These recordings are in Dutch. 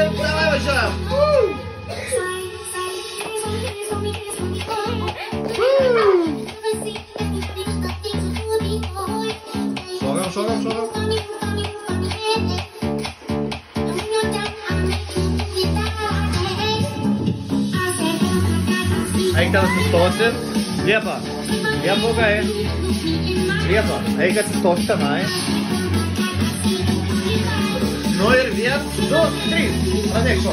Valeu, pra lá, Jam. Sogra, sogra, sogra. Aí tá essa tosse. Leva. Leva o gaé. Leva. Aí que essa tosse também. Três. Onde é que só?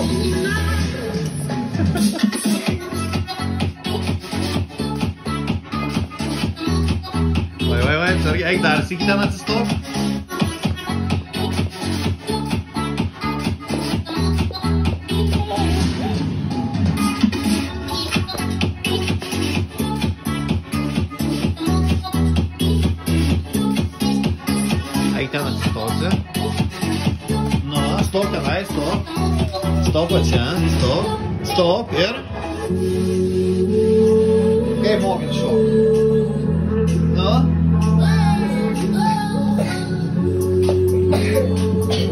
Vai, vai, vai. Sorry, kijk daar. De stof? Kijk daar met stop. Stop watje, hè? Stop. Stop, weer. Oké, morgen zo. Ja?